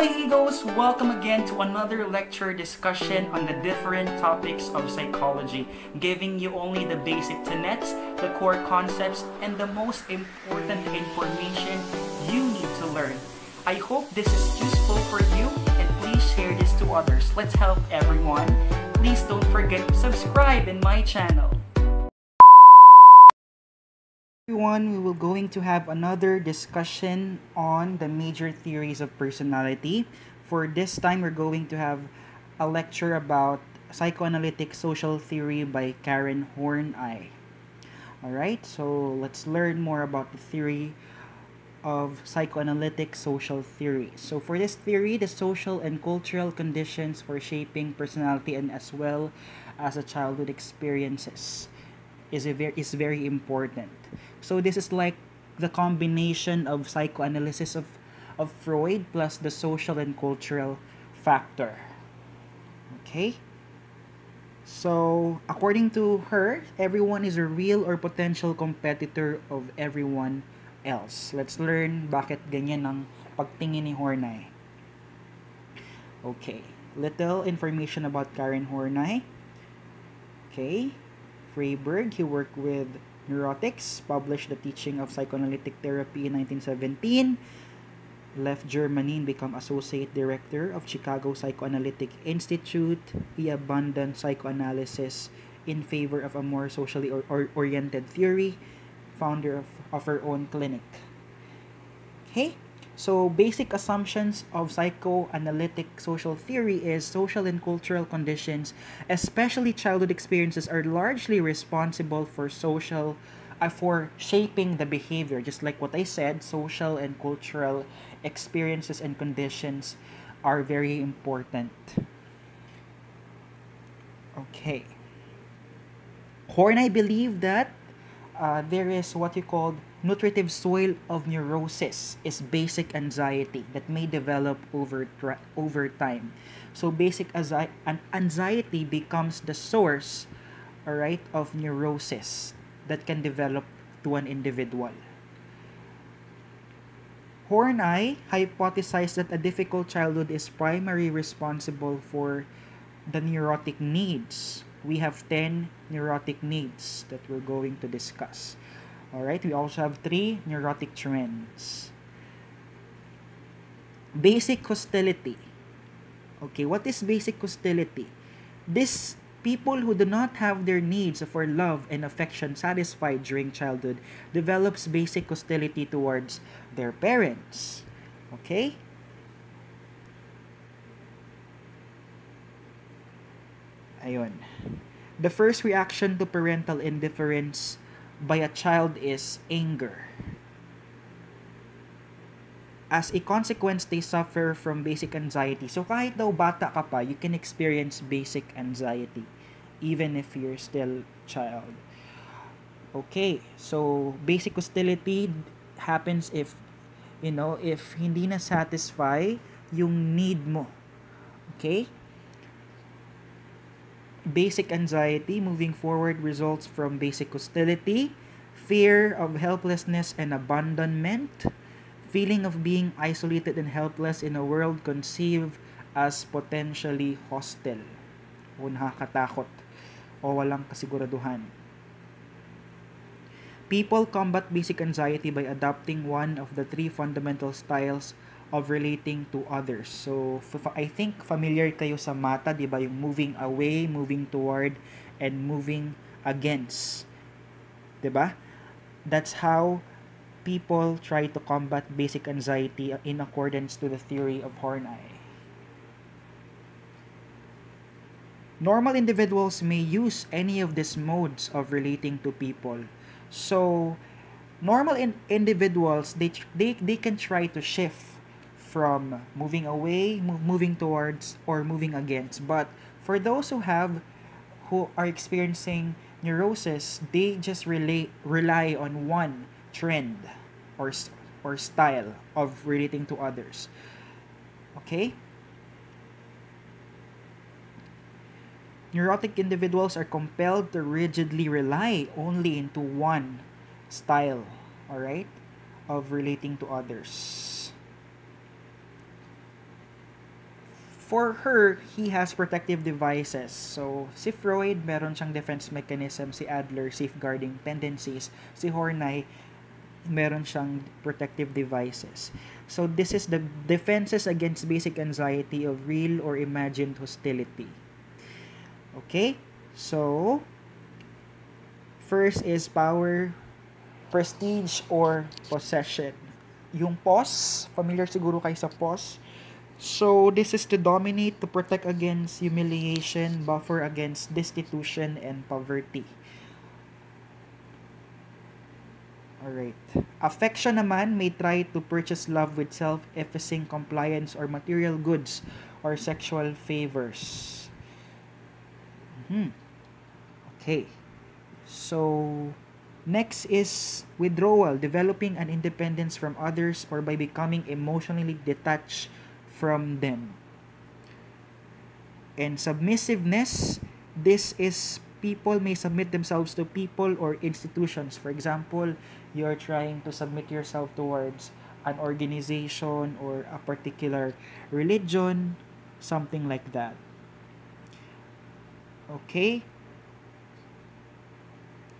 my egos! Welcome again to another lecture discussion on the different topics of psychology, giving you only the basic tenets, the core concepts, and the most important information you need to learn. I hope this is useful for you and please share this to others. Let's help everyone. Please don't forget to subscribe in my channel. Everyone, we will going to have another discussion on the major theories of personality. For this time, we're going to have a lecture about psychoanalytic social theory by Karen Horney. Alright, so let's learn more about the theory of psychoanalytic social theory. So for this theory, the social and cultural conditions for shaping personality and as well as a childhood experiences is a very is very important. So this is like the combination of psychoanalysis of of Freud plus the social and cultural factor. Okay? So, according to her, everyone is a real or potential competitor of everyone else. Let's learn bakit ganyan ang pagtingin ni Horney. Okay, little information about Karen Horney. Okay, Freiburg, he worked with neurotics, published the teaching of psychoanalytic therapy in 1917, left Germany and became associate director of Chicago Psychoanalytic Institute. He abandoned psychoanalysis in favor of a more socially or- or- oriented theory, founder of, of her own clinic. Okay? So, basic assumptions of psychoanalytic social theory is social and cultural conditions, especially childhood experiences, are largely responsible for social, uh, for shaping the behavior. Just like what I said, social and cultural experiences and conditions are very important. Okay. Horney believe that uh, there is what you call nutritive soil of neurosis is basic anxiety that may develop over over time. So basic anxi- anxiety becomes the source, all right, of neurosis that can develop to an individual. Horney hypothesized that a difficult childhood is primarily responsible for the neurotic needs. We have 10 neurotic needs that we're going to discuss. All right, we also have three neurotic trends. Basic hostility. Okay, what is basic hostility? This people who do not have their needs for love and affection satisfied during childhood develops basic hostility towards their parents. Okay? Ayun. The first reaction to parental indifference by a child is anger. As a consequence, they suffer from basic anxiety. So kahit daw bata ka pa, you can experience basic anxiety even if you're still child. Okay, so basic hostility happens if you know, if hindi na satisfy yung need mo. Okay? Basic anxiety moving forward results from basic hostility, fear of helplessness and abandonment, feeling of being isolated and helpless in a world conceived as potentially hostile o nakakatakot o walang kasiguraduhan. People combat basic anxiety by adopting one of the three fundamental styles of relating to others. So, I think familiar kayo sa mata, di ba? Yung moving away, moving toward, and moving against. Di ba? That's how people try to combat basic anxiety in accordance to the theory of Horney. Normal individuals may use any of these modes of relating to people. So, normal in- individuals they, they they can try to shift from moving away, mo- moving towards, or moving against. But for those who have who are experiencing neurosis, they just rely rely on one trend or or style of relating to others. Okay? Neurotic individuals are compelled to rigidly rely only into one style, all right, of relating to others. For her, he has protective devices. So, si Freud, meron siyang defense mechanism. Si Adler, safeguarding tendencies. Si Horney, meron siyang protective devices. So, this is the defenses against basic anxiety of real or imagined hostility. Okay? So, first is power, prestige, or possession. Yung pos, familiar siguro kayo sa pos, So, this is to dominate, to protect against humiliation, buffer against destitution and poverty. Alright. Affection naman may try to purchase love with self-effacing compliance or material goods or sexual favors. Hmm. Okay. So, next is withdrawal, developing an independence from others or by becoming emotionally detached from them. And submissiveness, this is people may submit themselves to people or institutions. For example, you're trying to submit yourself towards an organization or a particular religion, something like that. Okay?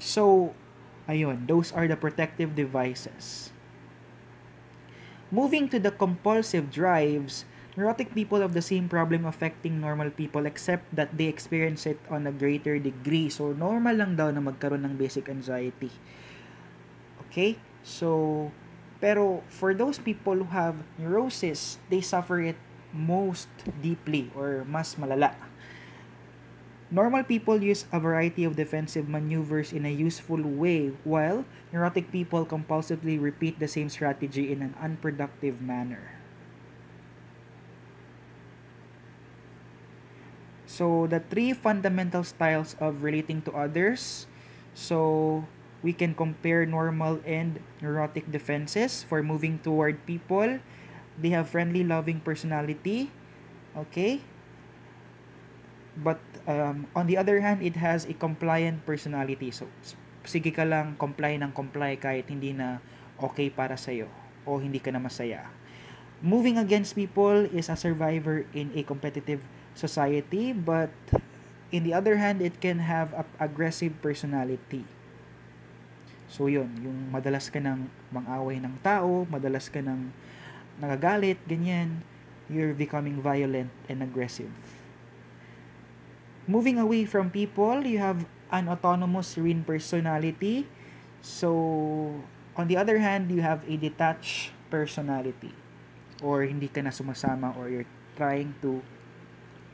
So, ayun, those are the protective devices. Moving to the compulsive drives, neurotic people have the same problem affecting normal people except that they experience it on a greater degree. So, normal lang daw na magkaroon ng basic anxiety. Okay? So, pero for those people who have neurosis, they suffer it most deeply or mas malala. Normal people use a variety of defensive maneuvers in a useful way, while neurotic people compulsively repeat the same strategy in an unproductive manner. So, the three fundamental styles of relating to others. So, we can compare normal and neurotic defenses for moving toward people. They have friendly, loving personality. Okay? But um, on the other hand, it has a compliant personality. So, sige ka lang, comply ng comply kahit hindi na okay para sa'yo o hindi ka na masaya. Moving against people is a survivor in a competitive society, but in the other hand, it can have a aggressive personality. So, yun, yung madalas ka ng mang-away ng tao, madalas ka ng nagagalit, ganyan, you're becoming violent and aggressive. Moving away from people, you have an autonomous serene personality. So, on the other hand, you have a detached personality. Or hindi ka na sumasama or you're trying to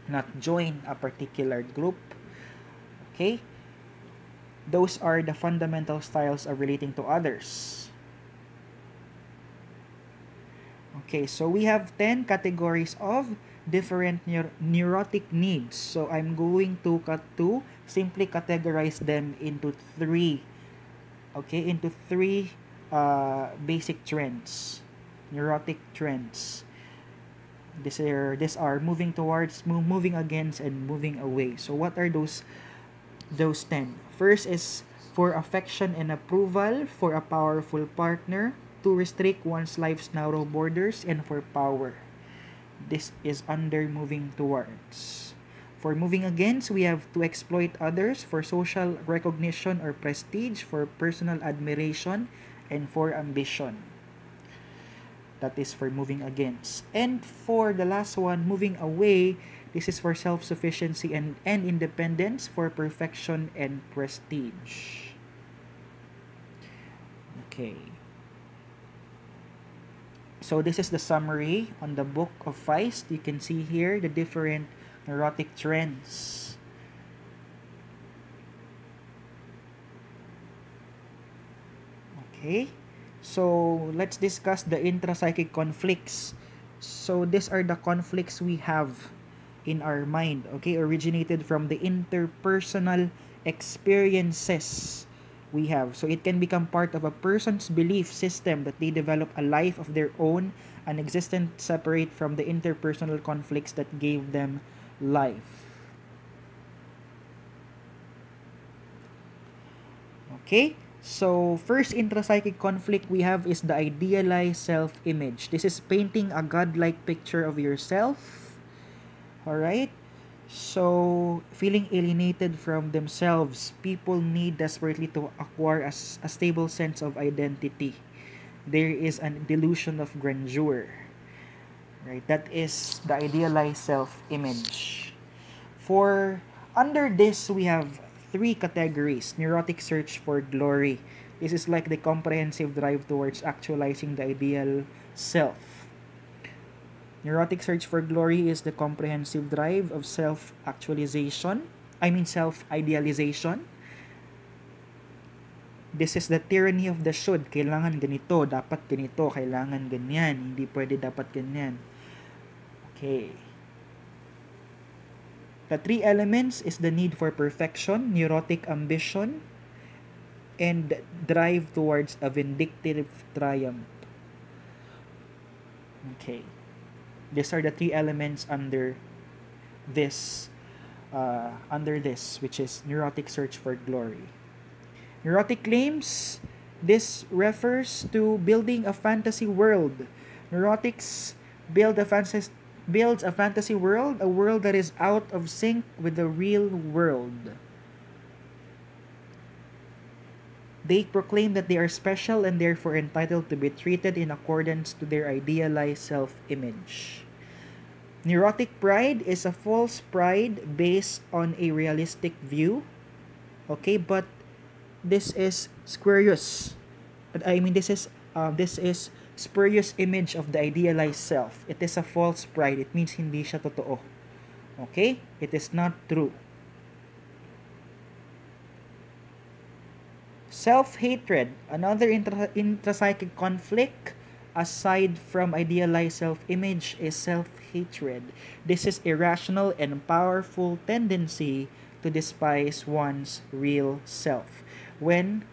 not join a particular group. Okay? Those are the fundamental styles of relating to others. Okay, so we have 10 categories of different neur- neurotic needs. So I'm going to cut to simply categorize them into three. Okay, into three uh, basic trends, neurotic trends. These are these are moving towards, moving against, and moving away. So what are those those ten? First is for affection and approval, for a powerful partner, to restrict one's life's narrow borders, and for power this is under moving towards. For moving against, we have to exploit others for social recognition or prestige, for personal admiration, and for ambition. That is for moving against. And for the last one, moving away, this is for self sufficiency and, and independence, for perfection and prestige. Okay. So this is the summary on the book of Feist. You can see here the different neurotic trends. Okay, so let's discuss the intrapsychic conflicts. So these are the conflicts we have in our mind, okay, originated from the interpersonal experiences we have. So it can become part of a person's belief system that they develop a life of their own, an existence separate from the interpersonal conflicts that gave them life. Okay? So, first intrapsychic conflict we have is the idealized self-image. This is painting a godlike picture of yourself. All right? So, feeling alienated from themselves, people need desperately to acquire a, a stable sense of identity. There is a delusion of grandeur. Right? That is the idealized self-image. For under this, we have three categories. Neurotic search for glory. This is like the comprehensive drive towards actualizing the ideal self. Neurotic search for glory is the comprehensive drive of self-actualization. I mean self-idealization. This is the tyranny of the should. Kailangan ganito, dapat ganito, kailangan ganyan, hindi pwede dapat ganyan. Okay. The three elements is the need for perfection, neurotic ambition, and drive towards a vindictive triumph. Okay. These are the three elements under this uh, under this, which is neurotic search for glory. Neurotic claims this refers to building a fantasy world. Neurotics build a fantasy builds a fantasy world, a world that is out of sync with the real world. They proclaim that they are special and therefore entitled to be treated in accordance to their idealized self-image. Neurotic pride is a false pride based on a realistic view. Okay, but this is spurious. I mean, this is uh, this is spurious image of the idealized self. It is a false pride. It means hindi siya totoo. Okay? It is not true. Self-hatred, another intra- intrapsychic conflict aside from idealized self-image is self-hatred. This is irrational and powerful tendency to despise one's real self. When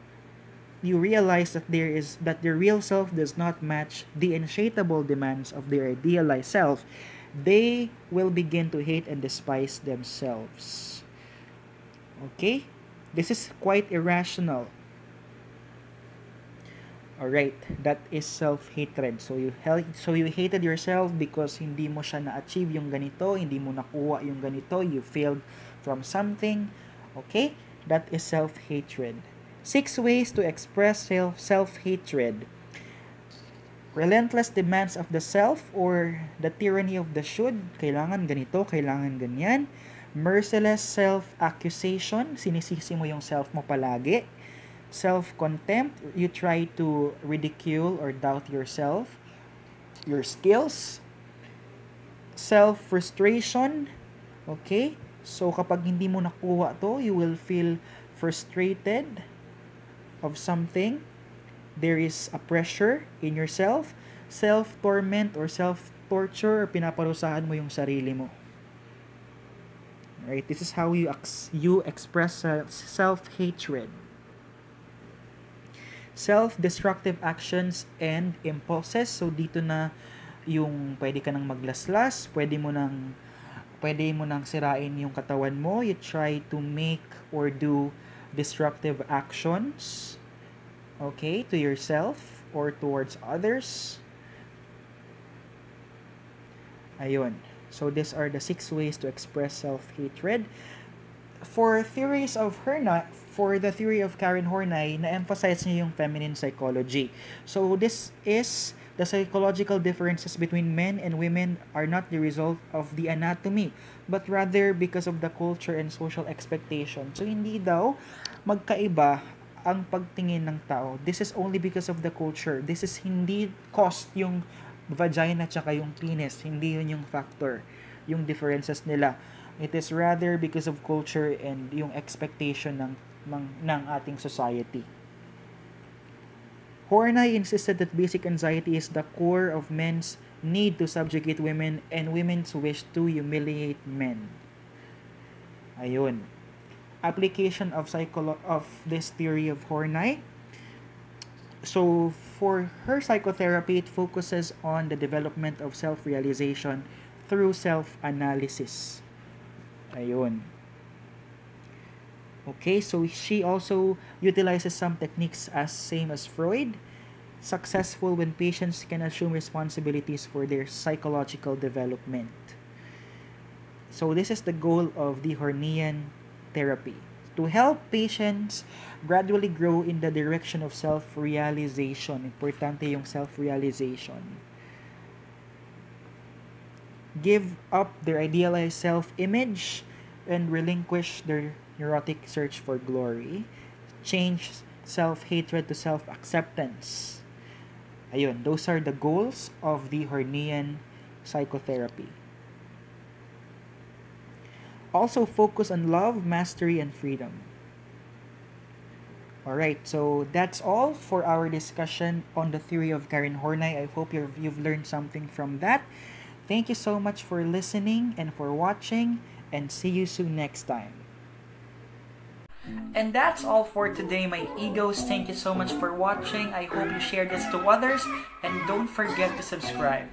you realize that there is that the real self does not match the insatiable demands of their idealized self, they will begin to hate and despise themselves. Okay? This is quite irrational. Alright, that is self-hatred. So you so you hated yourself because hindi mo siya na-achieve yung ganito, hindi mo nakuha yung ganito, you failed from something. Okay? That is self-hatred. Six ways to express self self-hatred. Relentless demands of the self or the tyranny of the should. Kailangan ganito, kailangan ganyan. Merciless self-accusation. Sinisisi mo yung self mo palagi self-contempt, you try to ridicule or doubt yourself, your skills, self-frustration, okay? So kapag hindi mo nakuha to, you will feel frustrated of something. There is a pressure in yourself, self-torment or self-torture, pinaparusahan mo yung sarili mo. Right? This is how you ex- you express self-hatred self-destructive actions and impulses. So dito na yung pwede ka nang maglaslas, pwede mo nang pwede mo nang sirain yung katawan mo. You try to make or do destructive actions okay to yourself or towards others. Ayun. So these are the six ways to express self-hatred. For theories of Herna, for the theory of Karen Horney, na-emphasize niya yung feminine psychology. So this is the psychological differences between men and women are not the result of the anatomy, but rather because of the culture and social expectation. So hindi daw magkaiba ang pagtingin ng tao. This is only because of the culture. This is hindi cost yung vagina tsaka yung penis. Hindi yun yung factor, yung differences nila. It is rather because of culture and yung expectation ng ng, ng ating society. Horney insisted that basic anxiety is the core of men's need to subjugate women and women's wish to humiliate men. Ayun. Application of psycholo- of this theory of Horney. So, for her psychotherapy, it focuses on the development of self-realization through self-analysis. Ayun. Okay, so she also utilizes some techniques as same as Freud, successful when patients can assume responsibilities for their psychological development. So this is the goal of the Hornian therapy. To help patients gradually grow in the direction of self-realization. Importante yung self-realization. Give up their idealized self-image and relinquish their neurotic search for glory. Change self-hatred to self-acceptance. Ayun, those are the goals of the Hornian psychotherapy. Also focus on love, mastery, and freedom. Alright, so that's all for our discussion on the theory of Karen Horney. I hope you've, you've learned something from that. Thank you so much for listening and for watching, and see you soon next time. And that's all for today, my egos. Thank you so much for watching. I hope you share this to others, and don't forget to subscribe.